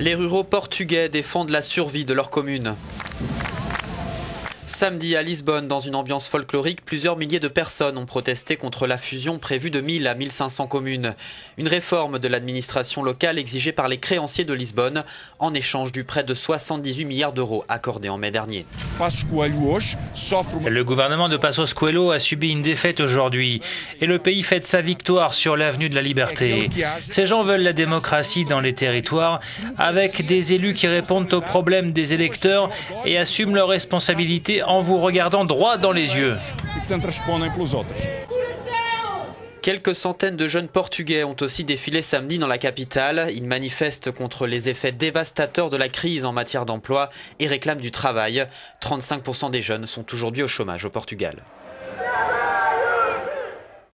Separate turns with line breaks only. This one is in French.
Les ruraux portugais défendent la survie de leur commune. Samedi à Lisbonne, dans une ambiance folklorique, plusieurs milliers de personnes ont protesté contre la fusion prévue de 1000 à 1500 communes. Une réforme de l'administration locale exigée par les créanciers de Lisbonne en échange du prêt de 78 milliards d'euros accordé en mai dernier.
Le gouvernement de Passos Coelho a subi une défaite aujourd'hui et le pays fête sa victoire sur l'avenue de la liberté. Ces gens veulent la démocratie dans les territoires avec des élus qui répondent aux problèmes des électeurs et assument leurs responsabilités en vous regardant droit dans les yeux.
Quelques centaines de jeunes Portugais ont aussi défilé samedi dans la capitale. Ils manifestent contre les effets dévastateurs de la crise en matière d'emploi et réclament du travail. 35% des jeunes sont aujourd'hui au chômage au Portugal.